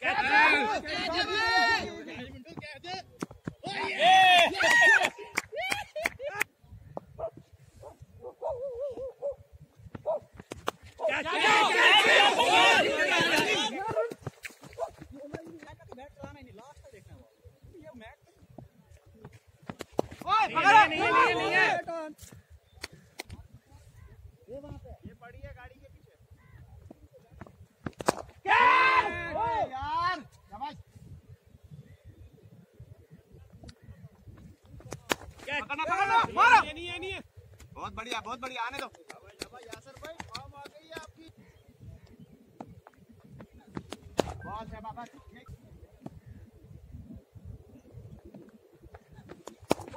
Catch it! Catch it! Catch it! पकड़ना पकड़ना मारो। नहीं है नहीं है बहुत बढ़िया बहुत बढ़िया आने दो। यासर भाई फॉर्म आ गई है आपकी। बहुत है बाबा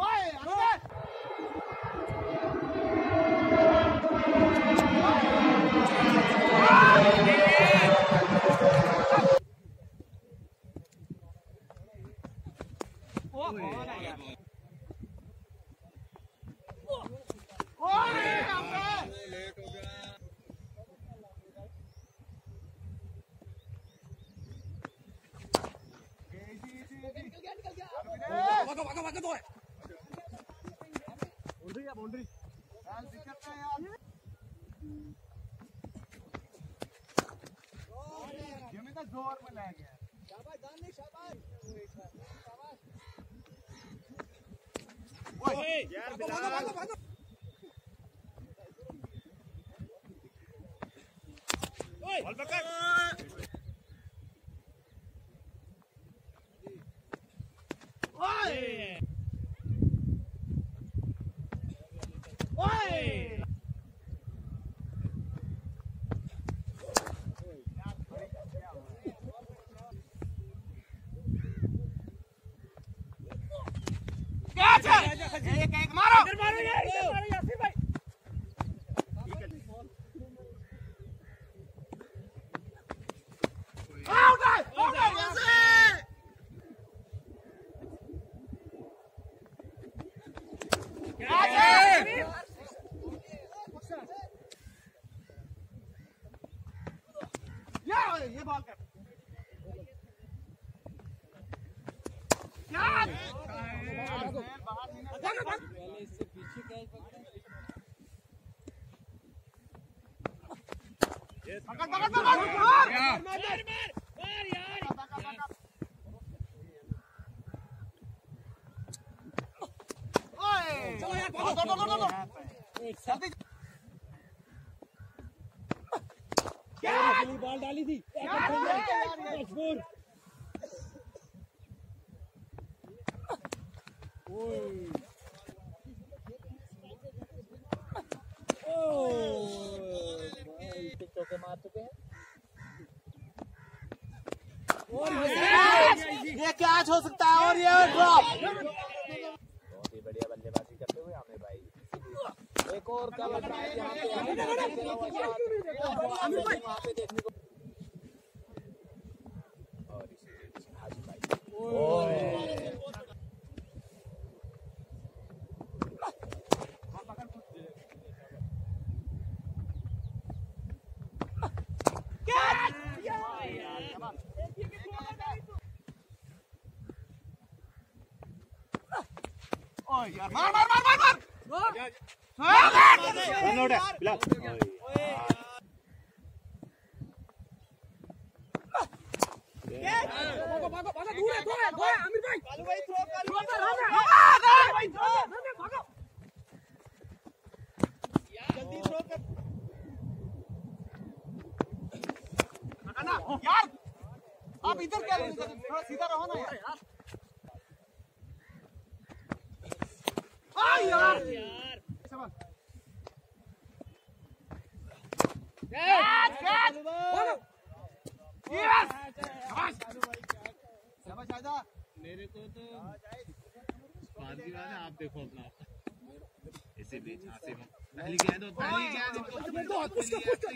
ओए आगे बाउंड्री है बाउंड्री यार दिक्कत है यार ये में तो ज़ोर में लग गया शाबाश जान शाबाश ओए यार बिलाल बॉल पकड़ ओए ओए कैच है एक एक मारो इधर मारो यार इधर मारो यासिर भाई आउट है आउट है यासिर कैच है ये ये बॉल कर क्या बाहर नहीं पकड़ पकड़ पकड़ मार मार मार मार यार ओए चलो यार दो दो दो दो जल्दी क्या बॉल डाली थी चौके मार चुके हैं। ये कैच हो सकता है? और ये ड्रॉप बहुत ही बढ़िया बल्लेबाजी करते हुए आमिर भाई। एक और कवर ट्राई यहाँ पे देखने को और इसे हाजी भाई ओए ओए यार मार मार मार मार मार है है है है यार आप इधर क्या थोड़ा सीधा रहो ना यार आ यार यार कैच कैच यस शाबाश शाबाश आजा मेरे को तो बाद की बात है आप देखो अपना। इसी बीच पहली गेंद और पहली गेंद इनको उसको पुश कर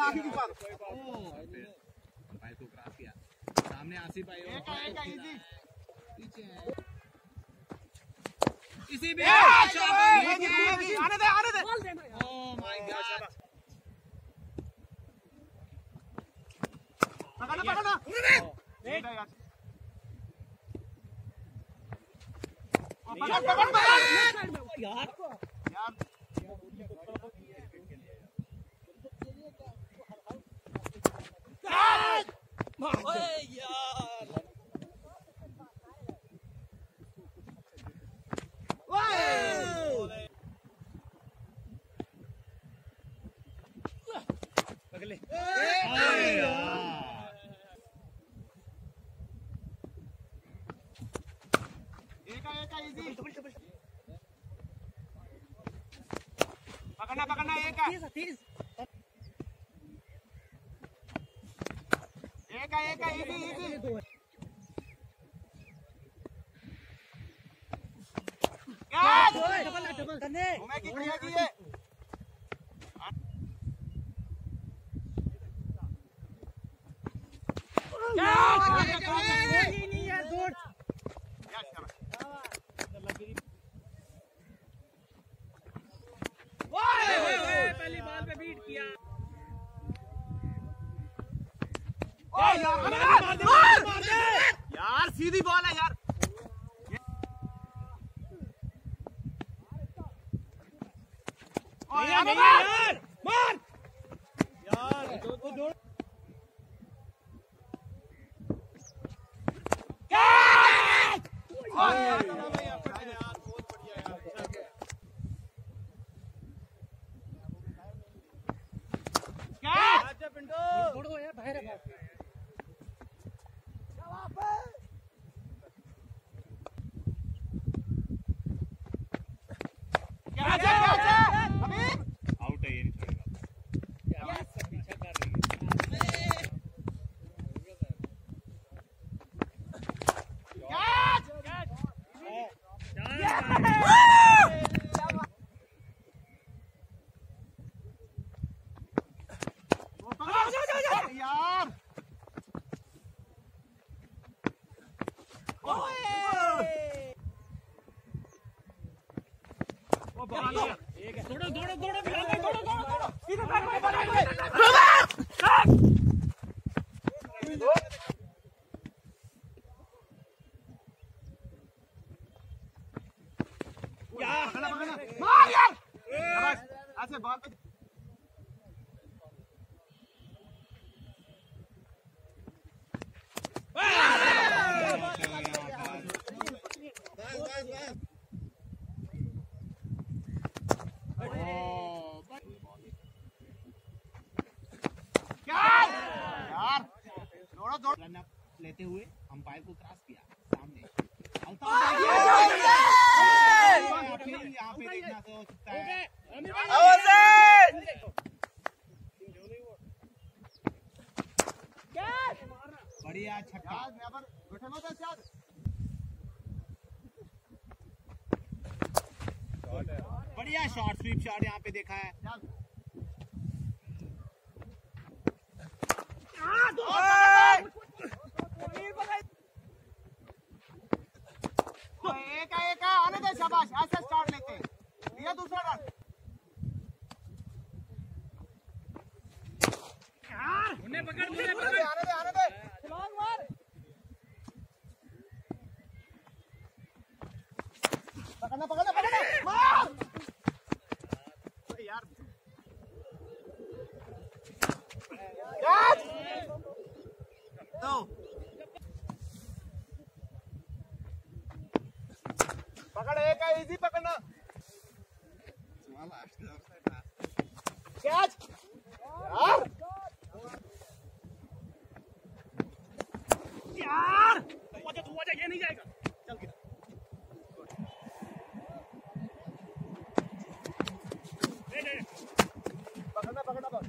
आगे की बात भाई सामने आसिफ भाई एक एक इजी पीछे है इसी में आने दे आने दे ओह माय गॉड पकड़ना पकड़ना उड़ने दे पकड़ पकड़ पकड़ यार यार Oh, yeah. पहली बॉल पे बीट यार सीधी बॉल है। यार यार मार। यार आउट है ये नहीं छोड़ेगा पीछा कर रही है यार दौड़ो दौड़ो दौड़ो दौड़ो दौड़ो पकड़ना पकड़ना मार यार शाबाश ऐसे बॉल पे यार यार दौड़ो। रन अप लेते हुए अंपायर को क्रॉस किया सामने। यहाँ पे देखना तो सकता है। बढ़िया छक्का। बढ़िया शॉट स्वीप शॉट यहाँ पे देखा है यार ओ, एक है, एक है, आने दे शाबाश ऐसे स्टार्ट लेते। हैं। दिया दूसरा रन। उन्हें पकड़ उन्हें आने दे आने दे। आने दे पकड़ना पकड़ना पकड़ना। मार! अरे यार। यार! दो। पकड़, एक है इजी पकड़ना। कैच यार। यार। आजा तू आजा ये नहीं जाएगा। चल गिरा। पकड़ना पकड़ना बॉल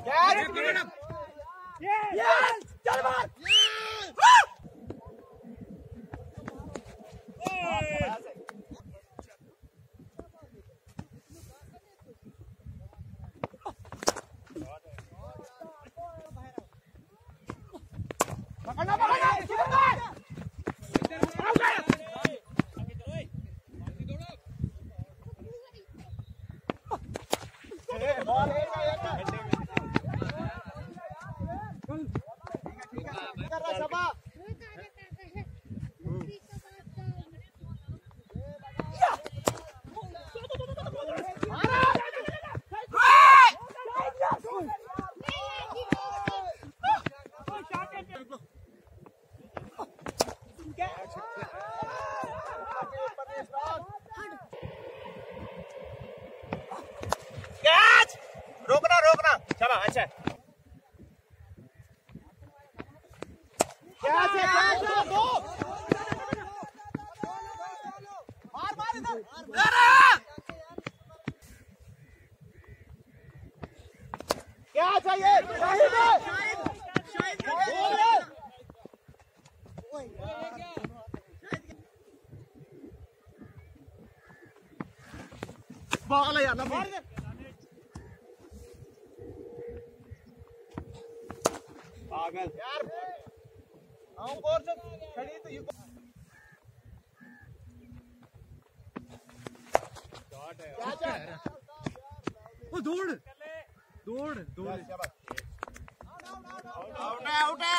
एक चौका दे रहे हैं पकड़ना पकड़ना किधर गए बॉल कर रहा सबा कैच रोकना रोकना चला अच्छा कैच है कैच है दो मार मार इधर क्या चाहिए शाहिद शाहिद बॉल है यार ना मार पागल। यार हम गौर से खड़ी तो ये क्या क्या ओ दौड़। दौड़ दौड़। आउट है आउट है।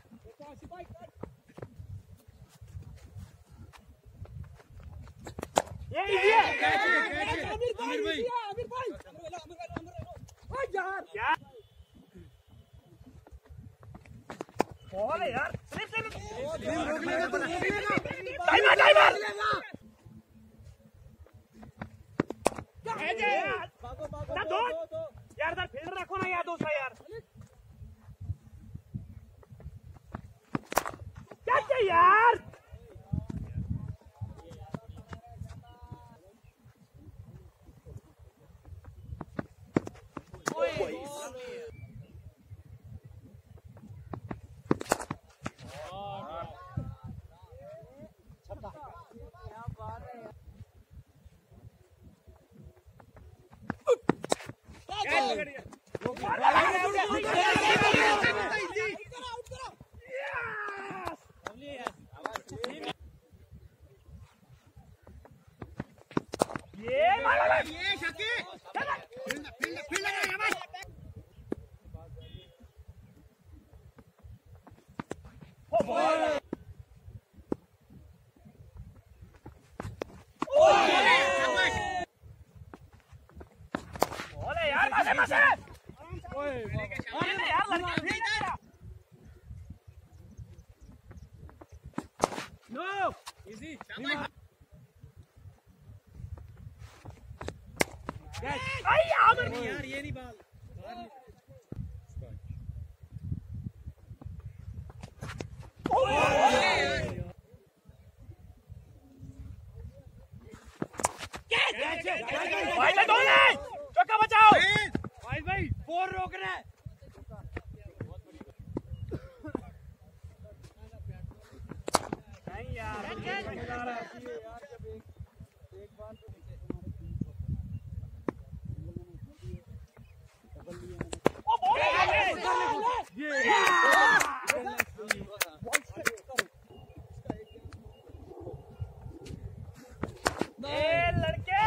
ये इजी है आमिर भाई आमिर भाई यार बॉल है यार सिर्फ़ सिर्फ़ टाइमर टाइमर ना दो यार इधर फील्डर रखो ना यार दूसरा यार क्या चाहिए यार ये ये शकी फ़ील्ड फ़ील्ड फ़ील्ड लगा भाई बॉल है यार मसे मसे अरे यार लड़के fielder no easy I Aamir यार ये नहीं बॉल। चौका बचाओ। भाई भाई फोर रोक रहे हैं। नहीं यार ए लड़के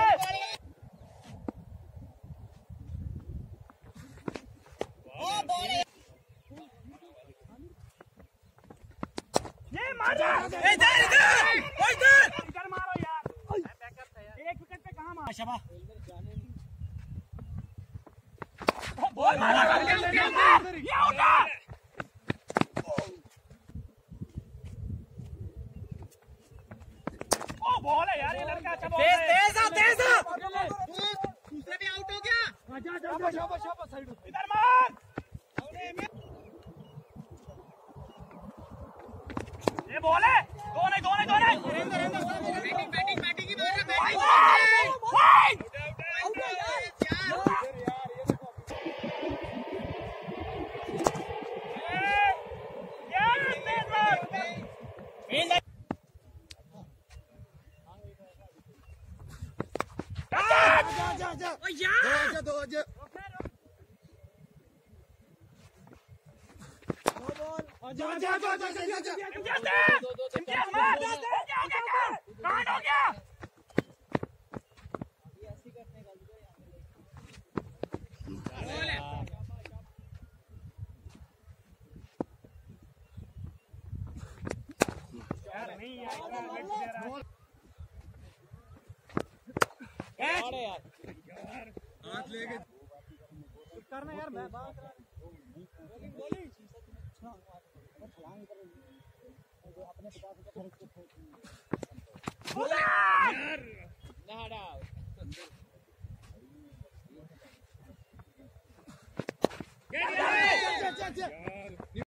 ये मारो इधर इधर इधर इधर मारो यार एक विकेट पे कहाँ मारा शबा बॉल मारा ये आउट है ओ बॉल है यार ये लड़का अच्छा बॉल तेज तेज तेज दूसरे भी आउट हो गया इधर मार ये बॉल है। दो नहीं दो नहीं दो नहीं। बैटिंग बैटिंग बैटिंग की बात है वाइड वाइड यार तेज मार इम्तियाज़ दे इम्तियाज़ मार हो गया हो गया क्या कांड हो गया यार नहीं यार मिड दे यार मैं